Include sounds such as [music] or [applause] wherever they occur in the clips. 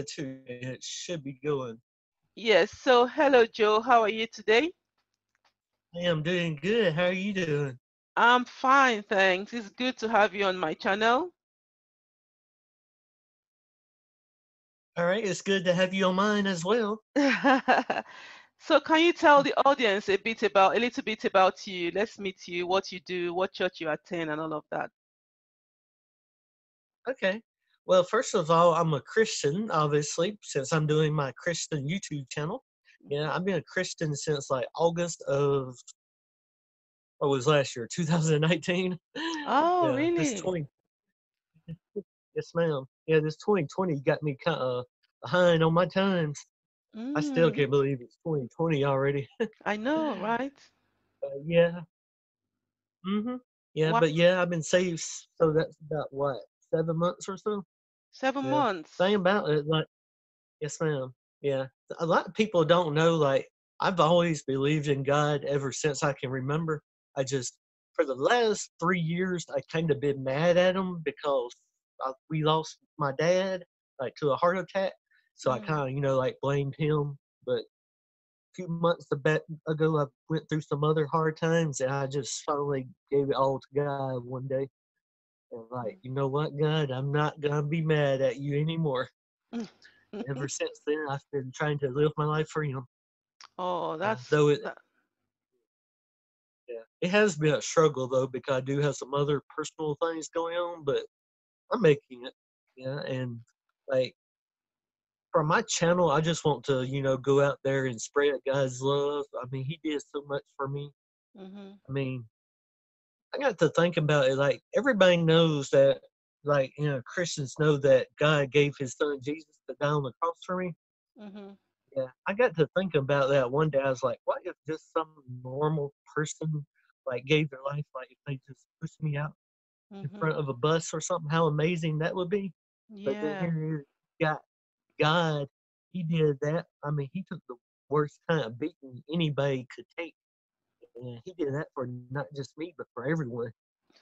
good too. and It should be going. Yes. So, hello, Joe. How are you today? I am doing good. How are you doing? I'm fine, thanks. It's good to have you on my channel. All right, it's good to have you on mine as well. [laughs] so, can you tell the audience a bit about, a little bit about you? Let's meet you, what you do, what church you attend, and all of that. Okay. Well, first of all, I'm a Christian, obviously, since I'm doing my Christian YouTube channel. Yeah, I've been a Christian since like August of what was last year, 2019. Oh, yeah, this really? 20. [laughs] Yes, ma'am. Yeah, this 2020 got me kind of behind on my times. I still Mm, can't believe it's 2020 already. [laughs] I know, right? But yeah. Mhm. Yeah, Wow, but yeah, I've been saved. So that's about what seven months or so. seven Yeah. months. Thing about it, like, yes, ma'am. Yeah, a lot of people don't know. Like, I've always believed in God ever since I can remember. I just, for the last three years, I kind of been mad at him because I, we lost my dad like to a heart attack. So I Mm, kind of, you know, like blamed him. But a few months ago, I went through some other hard times, and I just finally gave it all to God one day. And like, you know what, God, I'm not gonna be mad at you anymore. [laughs] Ever since then, I've been trying to live my life for Him. Oh, Uh, that's though it, that. yeah, it has been a struggle though because I do have some other personal things going on, but I'm making it. Yeah, and like for my channel, I just want to, you know, go out there and spread God's love. I mean, He did so much for me. hmm I mean, I got to think about it. Like everybody knows that, like you know, Christians know that God gave His Son Jesus to die on the cross for me. hmm Yeah, I got to think about that one day. I was like, what if just some normal person like gave their life, like if they just pushed me out in hmm front of a bus or something, how amazing that would be. Yeah. But then here is got God, He did that. I mean, He took the worst kind of beating anybody could take. And He did that for not just me, but for everyone.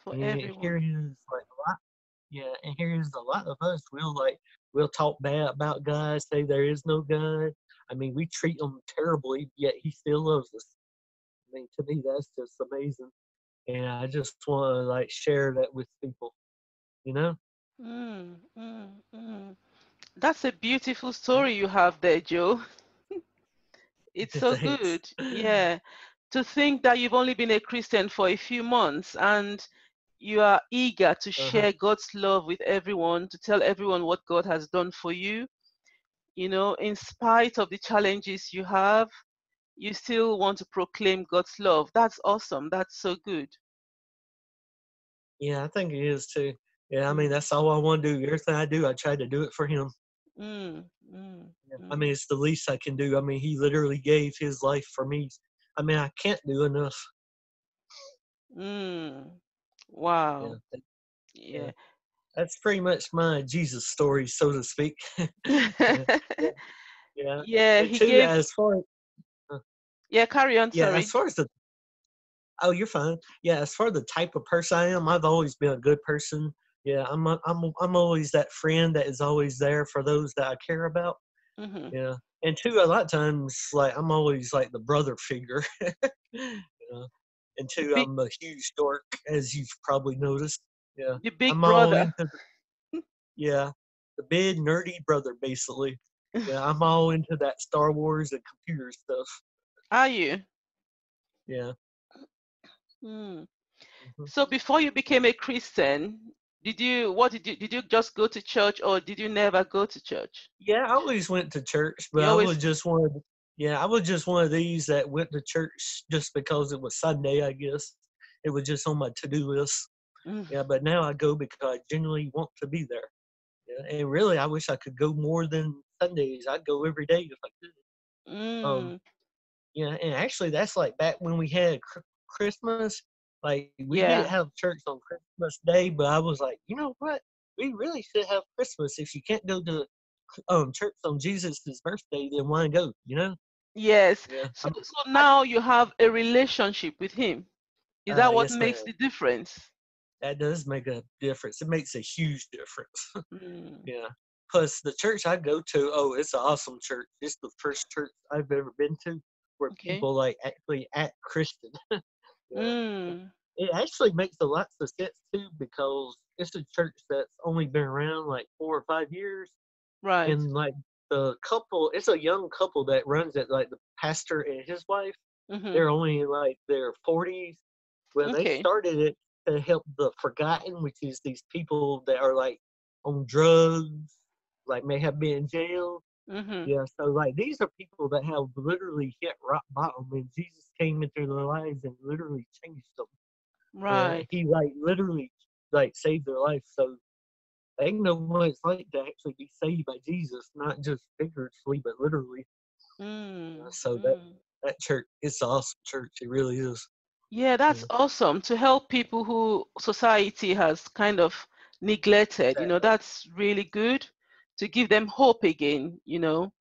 For And everyone. is like a lot. Yeah, and here's a lot of us. We'll like we'll talk bad about God, say there is no God. I mean, we treat him terribly, yet he still loves us. I mean, to me, that's just amazing. And I just want to like share that with people, you know? Mm, mm, mm. That's a beautiful story you have there, Joe. [laughs] It's [laughs] so Thanks. good. Yeah. To think that you've only been a Christian for a few months and you are eager to Uh-huh. share God's love with everyone, to tell everyone what God has done for you. You know, in spite of the challenges you have, you still want to proclaim God's love. That's awesome. That's so good. Yeah, I think it is too. Yeah, I mean, Mm, that's all I want to do. Everything I do, I try to do it for him. mm, mm. I mm. mean, it's the least I can do. I mean, he literally gave his life for me. I mean, I can't do enough. mm. Wow. yeah. Yeah. That's pretty much my Jesus story, so to speak. [laughs] [laughs] yeah, yeah, yeah. he two, gave. as far uh, Yeah, carry on. yeah, as far as the oh, you're fine. Yeah, as far as the type of person I am, I've always been a good person. Yeah, I'm a, I'm I'm always that friend that is always there for those that I care about. hmm Yeah, and two, a lot of times, like I'm always like the brother figure. [laughs] you know, and two, big, I'm a huge dork, as you've probably noticed. Yeah, the big I'm brother. into [laughs] yeah, the big nerdy brother, basically. [laughs] Yeah, I'm all into that Star Wars and computer stuff. Are you? Yeah. Hmm. hmm So before you became a Christian, did you what did you did you just go to church or did you never go to church? Yeah, I always went to church, but You I always was just one of yeah, I was just one of these that went to church just because it was Sunday, I guess. It was just on my to-do list. Mm, Yeah, but now I go because I genuinely want to be there. Yeah, and really, I wish I could go more than Sundays. I'd go every day if I could. Um, mm, yeah, and actually, that's like back when we had Christmas. Like we didn't have church on Christmas Day, but I was like, you know what? We really should have Christmas. If you can't go to um church on Jesus' birthday, then why go? You know? Yes. Yeah. So [laughs] so now you have a relationship with him. Is uh that what yes, makes ma'am. the difference? That does make a difference. It makes a huge difference. [laughs] Mm, yeah. plus the church I go to, oh, it's an awesome church. It's the first church I've ever been to where Okay. people like actually act Christian. [laughs] Yeah. Mm. It actually makes a lot of sense too because it's a church that's only been around like four or five years, Right. and like the couple, it's a young couple that runs it, like the pastor and his wife. Mhm. They're only in like their forties. Well, Okay. they started it to help the forgotten, which is these people that are like on drugs, like may have been in jail. Mhm. Yeah, so like these are people that have literally hit rock bottom, and Jesus came into their lives and literally changed them. Yeah, Right. he like literally like saved their life, so they know what it's like to actually be saved by Jesus, not just figuratively but literally. Mm. so that- mm. That church, it's an awesome church. It really is. Yeah, that's awesome to help people who society has kind of neglected. You know, that's really good to give them hope again, you know,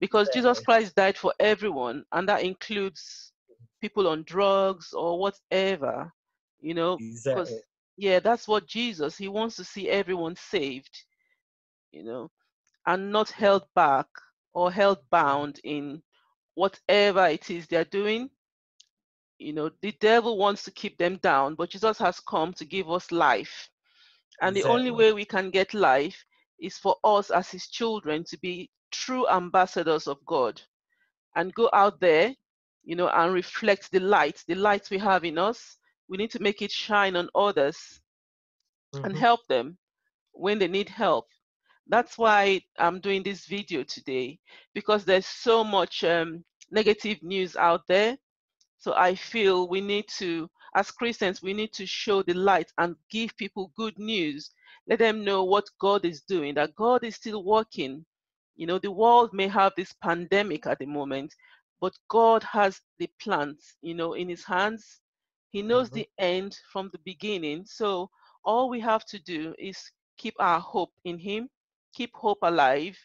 because Jesus Christ died for everyone, and that includes people on drugs or whatever, you know, Exactly. yeah, that's what Jesus, he wants to see everyone saved, you know, and not held back or held bound in whatever it is they're doing. You know the devil wants to keep them down but jesus has come to give us life. And the only way we can get life is for us as his children to be true ambassadors of god and go out there you know and reflect the light the light we have in us we need to make it shine on others and Mhm. help them when they need help that's why i'm doing this video today because there's so much um, negative news out there so I feel we need to, as Christians, we need to show the light and give people good news. Let them know what God is doing, that God is still working. You know, the world may have this pandemic at the moment, but God has the plans, you know, in his hands. He knows Mhm. the end from the beginning. So all we have to do is keep our hope in him, keep hope alive,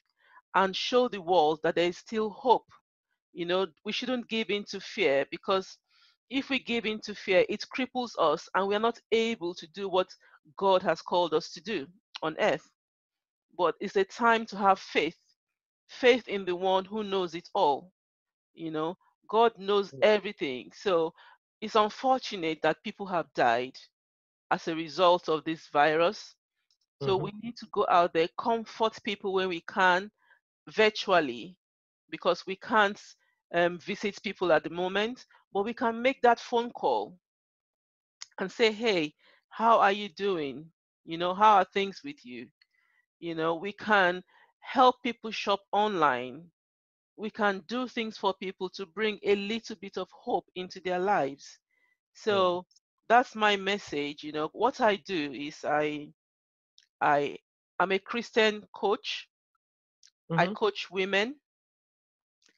and show the world that there is still hope you know we shouldn't give in to fear because if we give in to fear it cripples us and we're not able to do what god has called us to do on earth. But it's a time to have faith faith in the one who knows it all you know? God knows everything. So it's unfortunate that people have died as a result of this virus. So Mhm. we need to go out there comfort people when we can virtually because we can't um, visit people at the moment, but we can make that phone call and say, hey, how are you doing? You know, how are things with you? You know, we can help people shop online. We can do things for people to bring a little bit of hope into their lives. So that's my message. You know, what I do is I, I, I'm a Christian coach. I Mhm. coach women.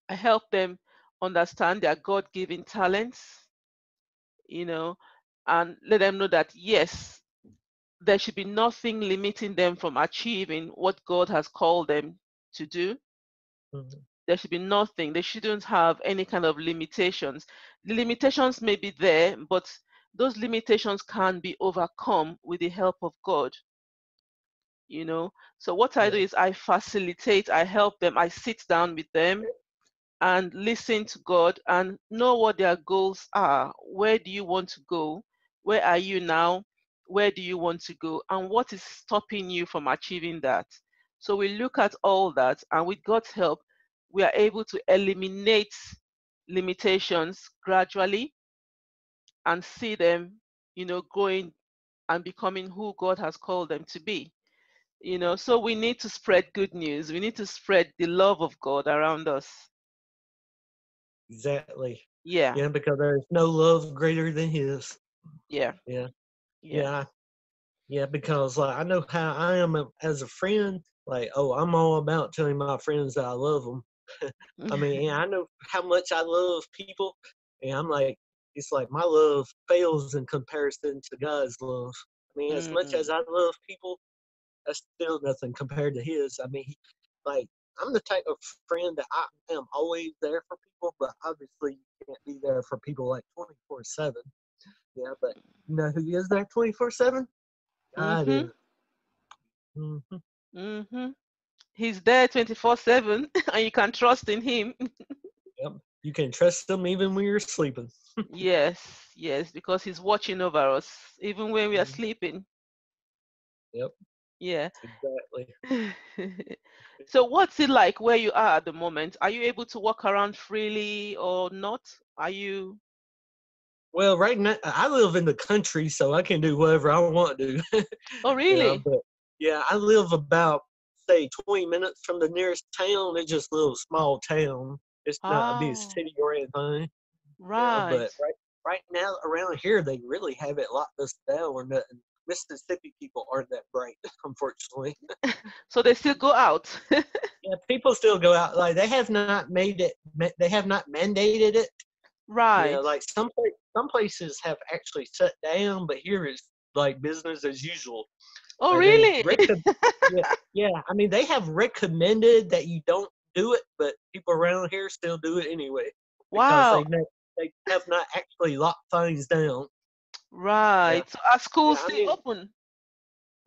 I help them understand their God given talents, you know, and let them know that yes, there should be nothing limiting them from achieving what God has called them to do. Mhm. There should be nothing. They shouldn't have any kind of limitations. The limitations may be there, but those limitations can be overcome with the help of God. You know, so what I do is I facilitate, I help them, I sit down with them, and listen to God and know what their goals are. Where do you want to go? Where are you now? Where do you want to go? And what is stopping you from achieving that? So we look at all that, and with God's help, we are able to eliminate limitations gradually and see them, you know, growing and becoming who God has called them to be. You know, so we need to spread good news. We need to spread the love of God around us. Exactly. Yeah, Yeah, because there's no love greater than His. yeah, Yeah. yeah. Yeah. Yeah, because like I know how I am as a friend. Like, oh, I'm all about telling my friends that I love them. [laughs] I mean, I [laughs] know how much I love people, and I'm like, it's like my love fails in comparison to God's love. I mean, as much as I love people, that's still nothing compared to His. I mean, like I'm the type of friend that I am always there for people, but obviously you can't be there for people like 24 seven. Yeah, but you know who is there 24 seven? God mhm, is. hmm mhm. He's there 24 7 [laughs] and you can trust in him. Yep. You can trust him even when you're sleeping. [laughs] yes, yes, because he's watching over us even when we are Mhm. sleeping. Yep. Yeah. Exactly. [laughs] so what's it like where you are at the moment? Are you able to walk around freely or not? Are you Well, right now I live in the country, so I can do whatever I want to. Oh [laughs] Yeah, really? yeah, I live about say 20 minutes from the nearest town. It's just a little small town. It's not a big Oh, city or anything. Yeah, right. but right right now around here they really have it locked us down. Or nothing. Mississippi people aren't that bright, [laughs] unfortunately. [laughs] So they still go out. [laughs] Yeah, people still go out. Like they have not made it. They have not mandated it. right. Yeah, like some some places have actually shut down, but here it's like business as usual. Oh Like, they really? recomm- yeah, yeah, I mean they have recommended that you don't do it, but people around here still do it anyway because Wow. they they have not actually locked things down. Right. So are schools Yeah, I still mean- open?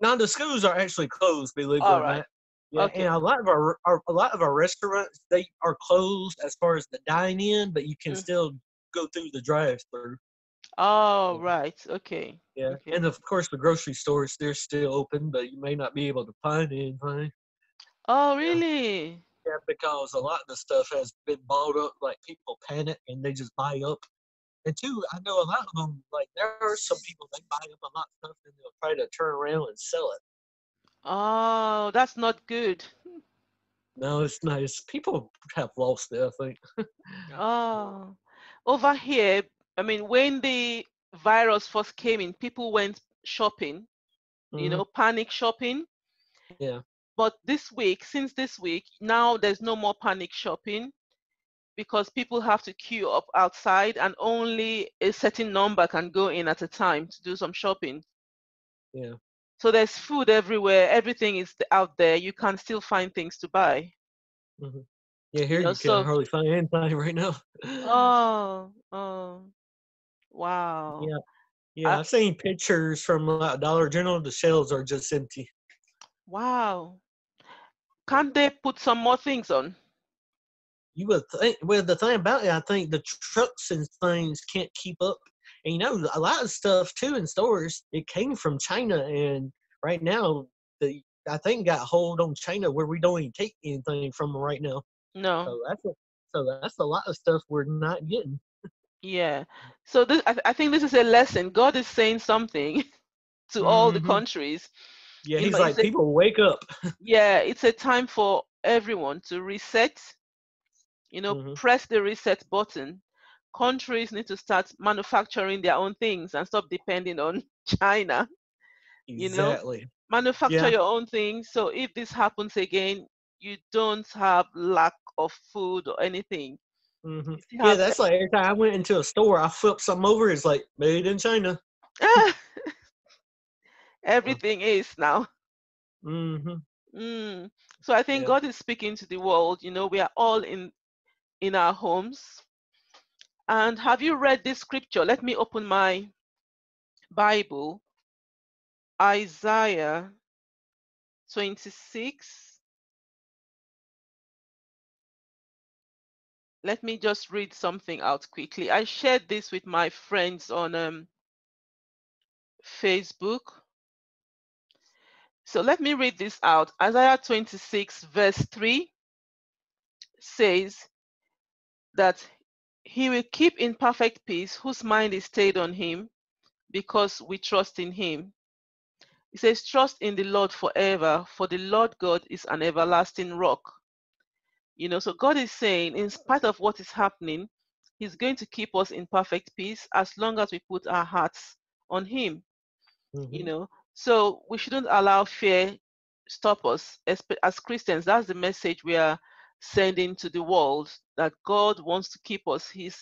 Now the schools are actually closed, believe it or not. Yeah, Okay. and a lot of our, our a lot of our restaurants they are closed as far as the dine in, but you can Mm. still go through the drive through. Oh right. Okay. Yeah, Okay. and of course the grocery stores they're still open, but you may not be able to find anything. Oh Yeah. really? Yeah, because a lot of the stuff has been bought up. Like people panic and they just buy up. And two, I know a lot of them. Like there are some people they buy up a lot of stuff and they'll try to turn around and sell it. Oh, that's not good. No, it's nice. People have lost it. I think. Oh, over here, I mean, when the virus first came in, people went shopping, you Mhm, know, panic shopping. Yeah. But this week, since this week, now there's no more panic shopping because people have to queue up outside and only a certain number can go in at a time to do some shopping. Yeah. So there's food everywhere, everything is out there. You can still find things to buy. hmm Yeah. Here You know, you can't hardly find anything [laughs] right now. oh, oh, wow. Yeah. Yeah. I, I've seen pictures from like Dollar General. The shelves are just empty. wow. Can't they put some more things on? You would think. Well, the thing about it, I think the trucks and things can't keep up. And you know, a lot of stuff too in stores, it came from China, and right now the I think got hold on China where we don't even take anything from them right now. No. So that's a, so that's a lot of stuff we're not getting. Yeah. So this, I, th- I think this is a lesson. God is saying something [laughs] to all the hmm countries. Yeah, You he's know, like, a, people wake up. yeah, it's a time for everyone to reset, you know, hmm press the reset button. Countries need to start manufacturing their own things and stop depending on [laughs] China, you know, Exactly. manufacture Yeah. your own things. So if this happens again, you don't have lack of food or anything. hmm Yeah, that's like every time I went into a store, I flipped something over. It's like made in China. [laughs] everything is now. hmm Mm. So I think Yeah. God is speaking to the world. You know, we are all in in our homes. And have you read this scripture? Let me open my Bible. Isaiah 26. Let me just read something out quickly. I shared this with my friends on um, Facebook. So let me read this out. Isaiah 26, verse 3 says that he will keep in perfect peace whose mind is stayed on him because we trust in him. He says, Trust in the Lord forever, for the Lord God is an everlasting rock. You know, so God is saying, in spite of what is happening, He's going to keep us in perfect peace as long as we put our hearts on Him. You hmm know, so we shouldn't allow fear stop us as, as Christians. That's the message we are sending to the world that God wants to keep us. His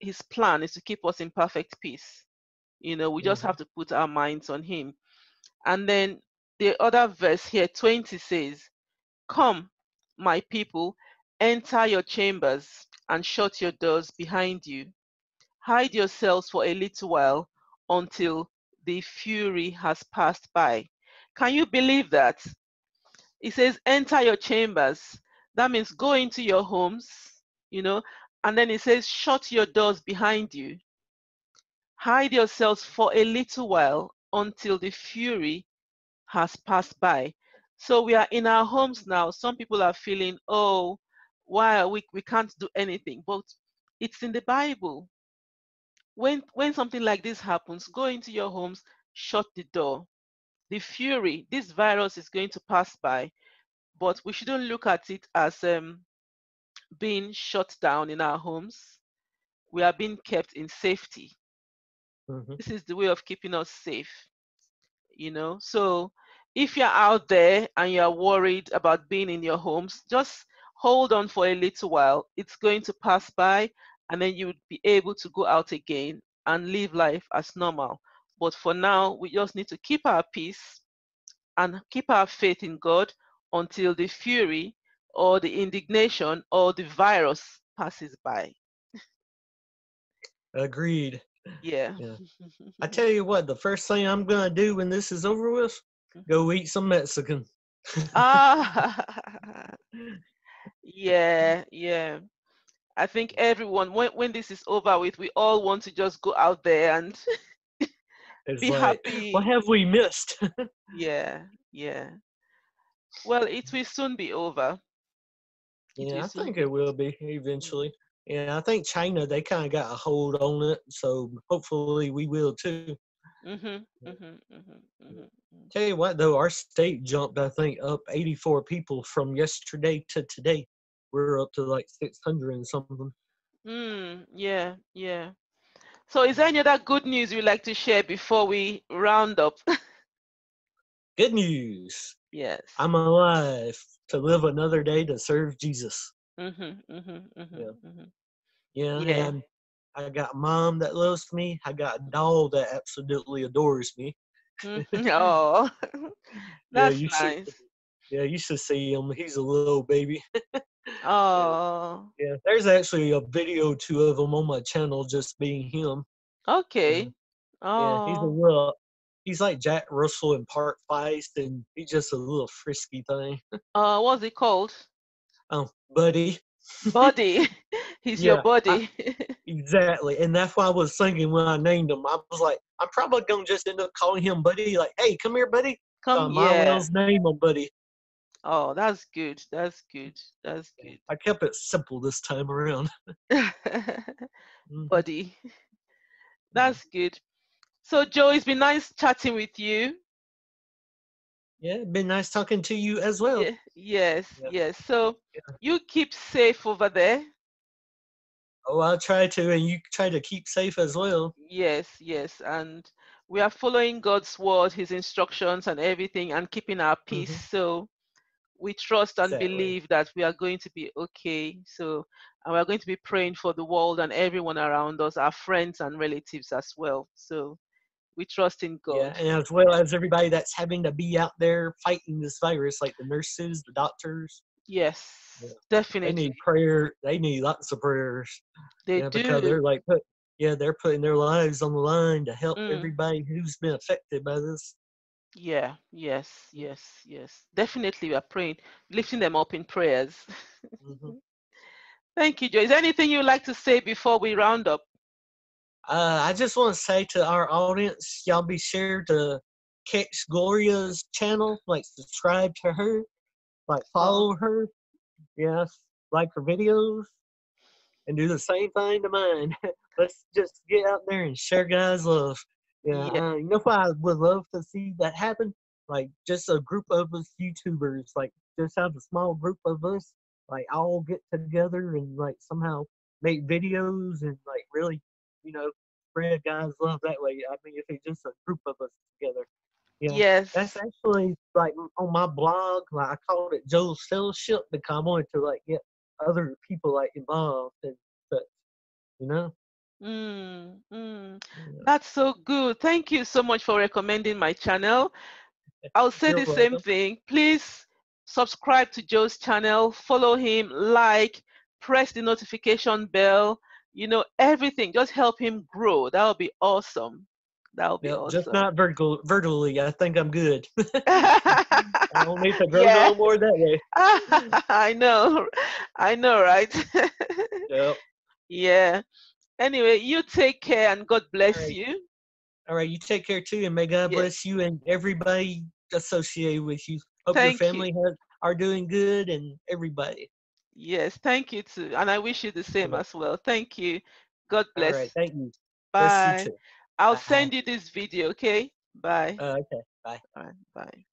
His plan is to keep us in perfect peace. You know, we just hmm have to put our minds on Him. And then the other verse here, 20 says, Come, my people, enter your chambers and shut your doors behind you. Hide yourselves for a little while until the fury has passed by. Can you believe that? It says, enter your chambers. That means go into your homes, you know, and then it says, shut your doors behind you. Hide yourselves for a little while until the fury has passed by. So we are in our homes now. Some people are feeling, oh, why are we we can't do anything? But it's in the Bible. When when something like this happens, go into your homes, shut the door. The fury, this virus is going to pass by, but we shouldn't look at it as um, being shut down in our homes. We are being kept in safety. hmm This is the way of keeping us safe, you know. So if you're out there and you're worried about being in your homes, just hold on for a little while. It's going to pass by, and then you would be able to go out again and live life as normal. But for now, we just need to keep our peace and keep our faith in God until the fury or the indignation or the virus passes by. Agreed. Yeah. Yeah. [laughs] I tell you what, the first thing I'm gonna do when this is over with, go eat some Mexican. ah, [laughs] yeah, yeah. I think everyone, when, when this is over with, we all want to just go out there and [laughs] be like, happy. what have we missed? Yeah, yeah. Well, it will soon be over. It yeah, I think it will be eventually. Yeah, I think China they kind of got a hold on it, so hopefully we will too. Mm-hmm, mm-hmm, mm-hmm, mm-hmm. Tell you what though, our state jumped I think up 84 people from yesterday to today. We're up to like 600 and something. Mm, yeah, yeah. So, is there any other good news you'd like to share before we round up? [laughs] Good news! Yes. I'm alive to live another day to serve Jesus. Mm-hmm, mm-hmm, mm-hmm, Yeah. mm-hmm. Yeah, Yeah. and I got mom that loves me. I got a dog that absolutely adores me. Mhm. Oh, [laughs] Yeah, that's you should. nice. Yeah, you should see him. He's a little baby. [laughs] Oh, Yeah, there's actually a video two of them on my channel just being him. okay. Yeah, he's a Oh, little. He's like Jack Russell in Park Feist, and he's just a little frisky thing. [laughs] uh, what's he called? Um, buddy. Buddy. [laughs] [laughs] He's Yeah, your I- buddy. Exactly, and that's why I was thinking when I named him. I was like, I'm probably gonna just end up calling him Buddy. Like, hey, come here, Buddy. Come, as yeah. name him Buddy. Oh, that's good. That's good. That's good. I kept it simple this time around. Mhm. Buddy. That's good. So, Joe, it's been nice chatting with you. Yeah, been nice talking to you as well. Ye- Yes, Yeah. yes. So, Yeah. you keep safe over there. Oh, I'll try to, and you try to keep safe as well. Yes, yes. And we are following God's word, his instructions, and everything, and keeping our peace. Mm-hmm. So we trust and Exactly. believe that we are going to be okay. So, and we are going to be praying for the world and everyone around us, our friends and relatives as well. So we trust in God. Yeah, and as well as everybody that's having to be out there fighting this virus, like the nurses, the doctors. Yes, Yeah. definitely. They need prayer. They need lots of prayers. They yeah, do. because they're like, put, yeah, they're putting their lives on the line to help Mm. everybody who's been affected by this. Yeah, yes, yes, yes. Definitely, we are praying, lifting them up in prayers. [laughs] Mhm. Thank you, Joe. Is there anything you'd like to say before we round up? Uh, I just want to say to our audience, y'all be sure to catch Gloria's channel, like subscribe to her, like follow her, yes, like her videos, and do the same thing to mine. [laughs] Let's just get out there and share guys' love. Yeah, Yeah. Uh, you know what I would love to see that happen? Like just a group of us YouTubers, like just have a small group of us, like all get together and like somehow make videos and like really you know, spread guys love that way. I mean, if it's just a group of us together. Yeah. Yes. That's actually like on my blog. Like I called it Joe's Fellowship because I wanted to like get other people like involved and such. You know. Mm, mm. Yeah. That's so good. Thank you so much for recommending my channel. [laughs] I'll say You're the same thing. Please subscribe to Joe's channel, follow him, like, press the notification bell, you know, everything. Just help him grow. That would be awesome. That'll be Yep, awesome. just not vertical vertically. I think I'm good. [laughs] I don't need to [laughs] grow Yeah. no more that way. [laughs] I know, I know, right? Yep. yeah. Anyway, you take care and God bless right. you. All right, you take care too, and may God Yeah. bless you and everybody associated with you. Hope Thank you. your family has, are doing good and everybody. Yes, thank you too. And I wish you the same as well. Thank you. God bless. All right, thank you. Bye. You I'll send you this video, okay? Bye. Uh, okay. Bye. Alright. Bye.